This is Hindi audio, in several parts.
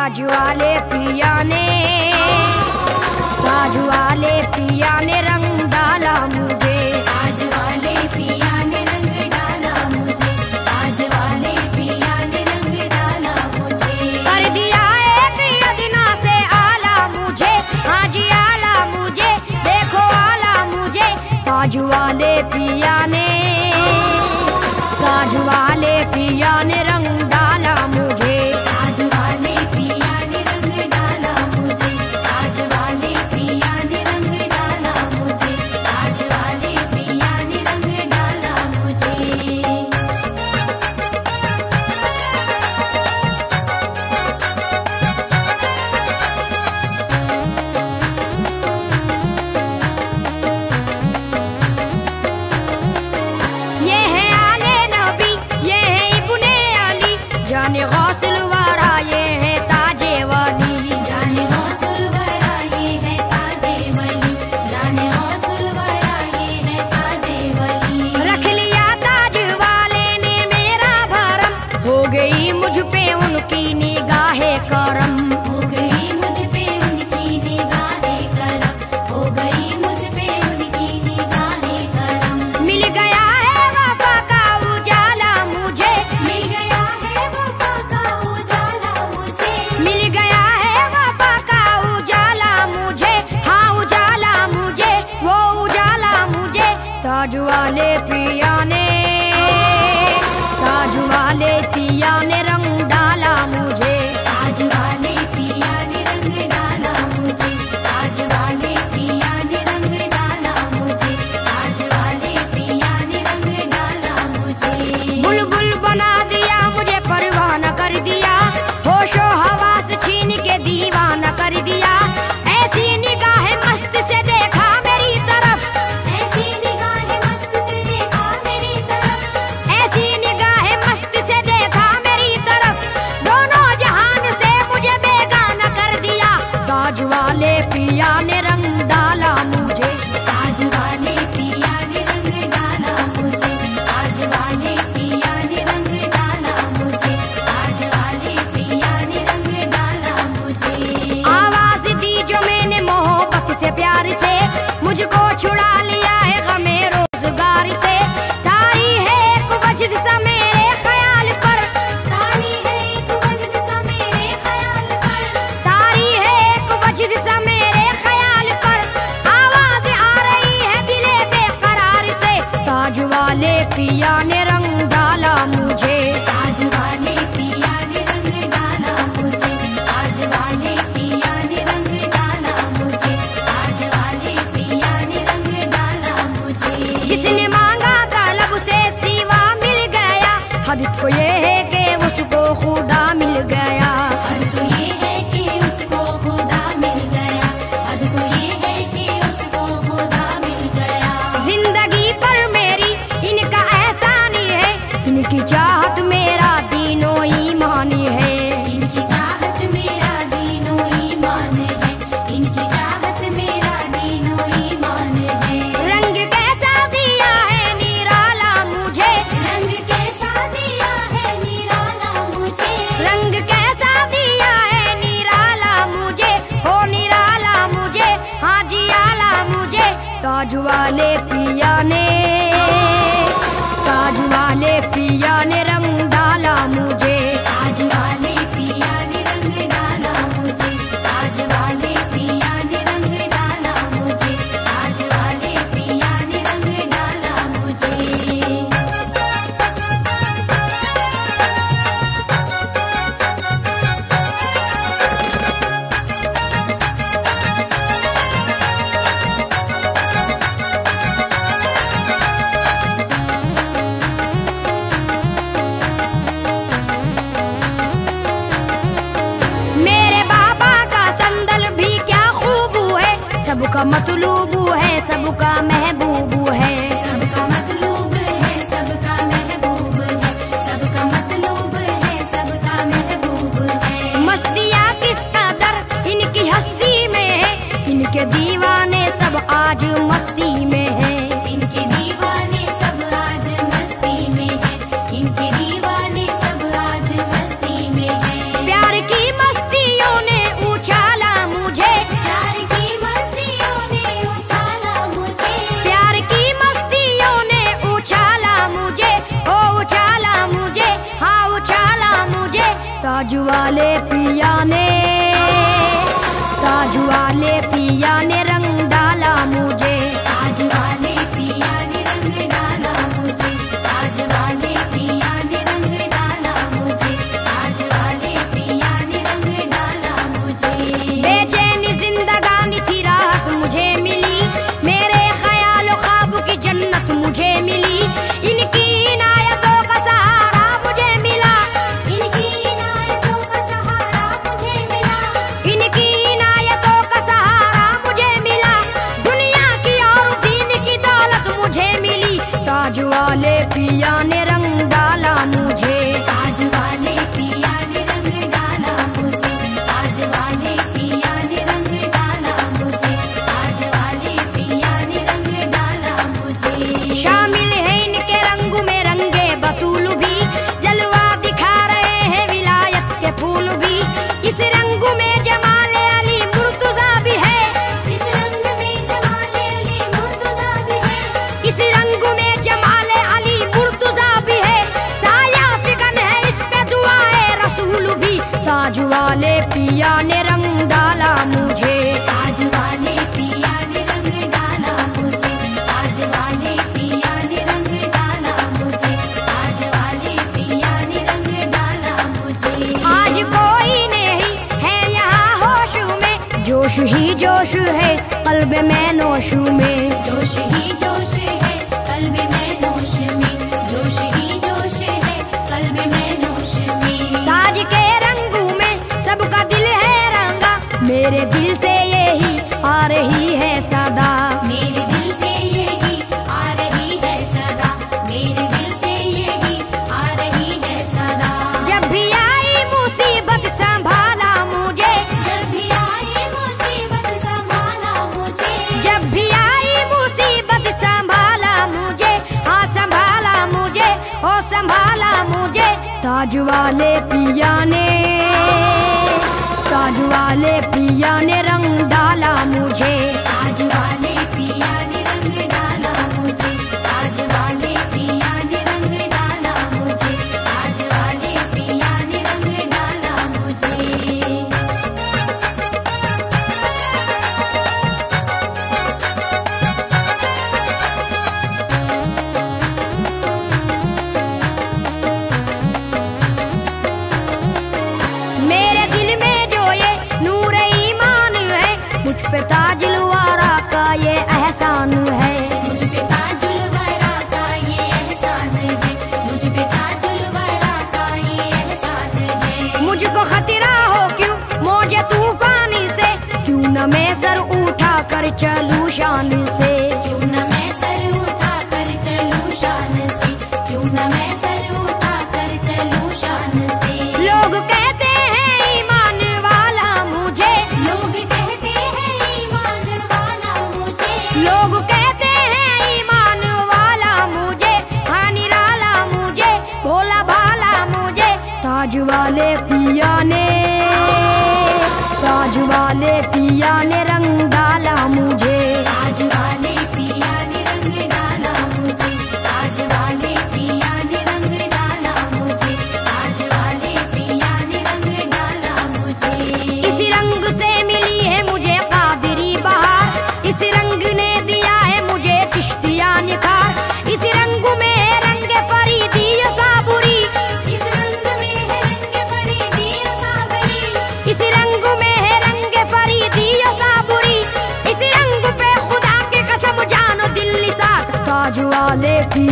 बाजू वाले पिया ने बाजू वाले पिया ने रंग डाला मुझे। बाजू वाले पिया ने रंग डाला मुझे। वाले पिया ने रंग डाला मुझे। कर दिया एक से आला मुझे हाजी आला मुझे देखो आला मुझे। बाजू वाले पिया ने वाले पिया सबका मतलूबू है सबका महबूबू है। सबका मतलूब है सबका महबूब है। सबका मतलूब है सबका इनकी हस्ती में दीवाने सब आज मस्ती 你要。कल्ब में नोश में। जोश ही जोश है कल्ब में नोश में। जोश ही जोश है कल्ब में नोश में। ताज के रंगों में सबका दिल है रंगा। मेरे दिल वाले पिया ने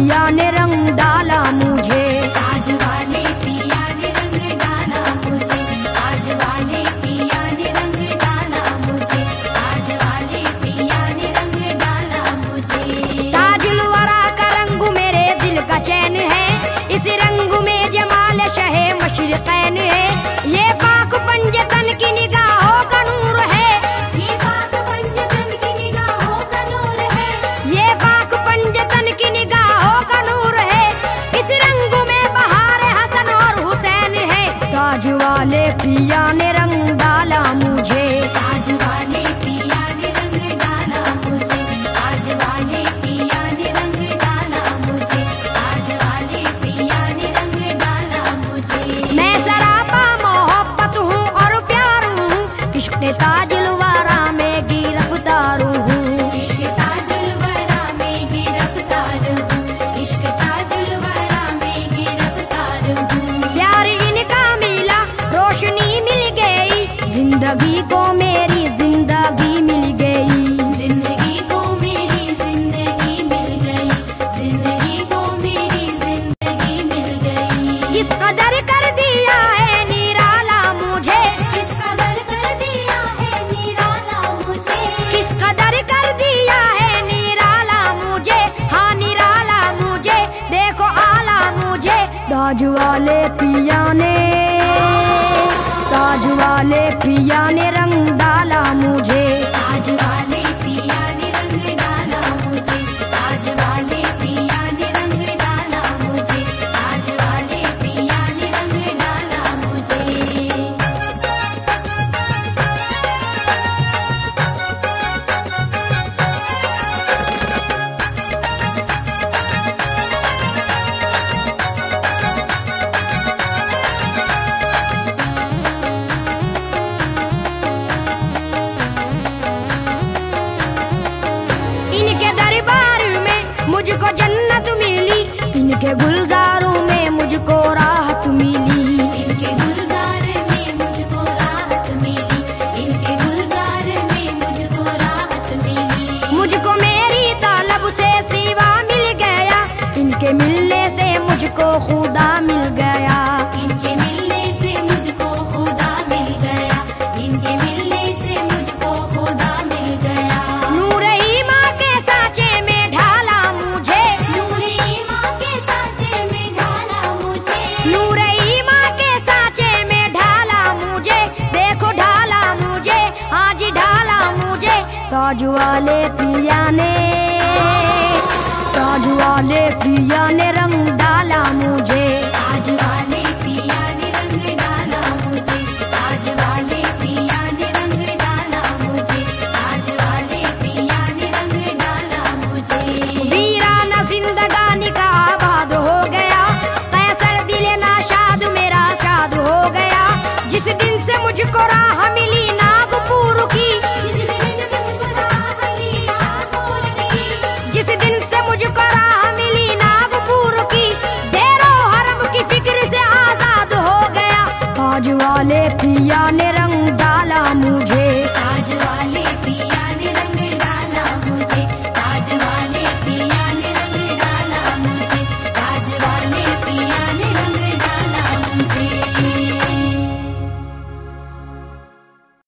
Marianne भोले पिया ने रंग डाला मुझे। आज आज